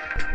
you